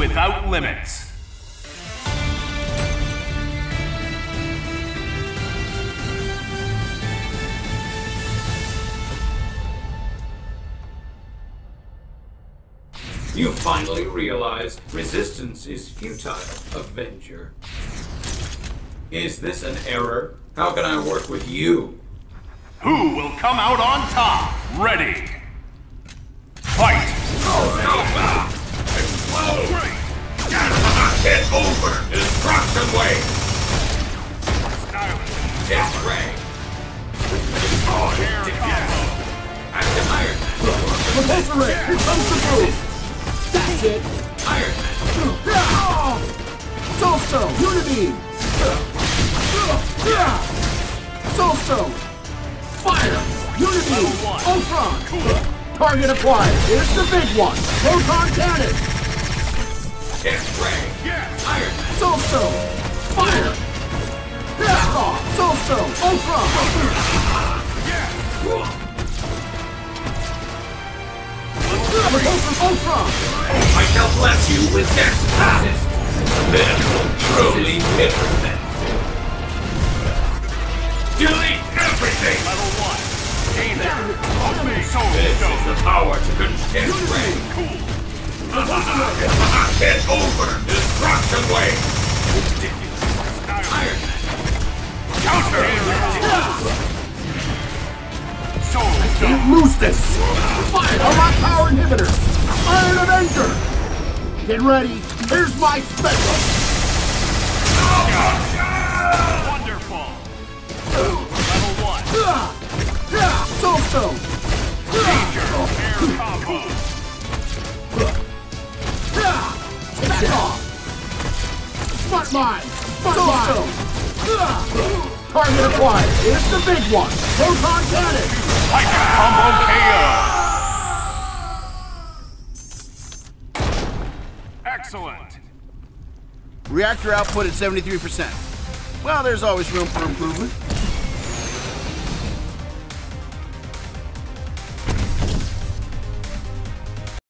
without limits. You finally realize resistance is futile, Avenger. Is this an error? How can I work with you? Who will come out on top? Ready. Here comes the move! That's it! Iron Man! Soulstone, Unibeam! Soulstone! Fire! Unibeam! Ultron! Target acquired! Here's the big one! Proton Cannon! Death ray! Iron Man! Soulstone! Fire! Soulstone! Ultron! Professor Ultron! I shall bless you with death assist! Then will truly implement. Delete everything! Level 1. Gain there. Ultimate Soul This is the power to contain ray! Cool. Get over! Destruction wave! Iron Man! Counter. Soul Stone. Loose this! Fire on my power inhibitor! Get ready! Here's my special! Wonderful. Level 1. Soulstone! Danger. Air combo. Back off! Smart Mine! Smart Mine! Target acquired! Here's the big one! Proton Cannon! Hyper combo Excellent. Reactor output at 73%. Well, there's always room for improvement.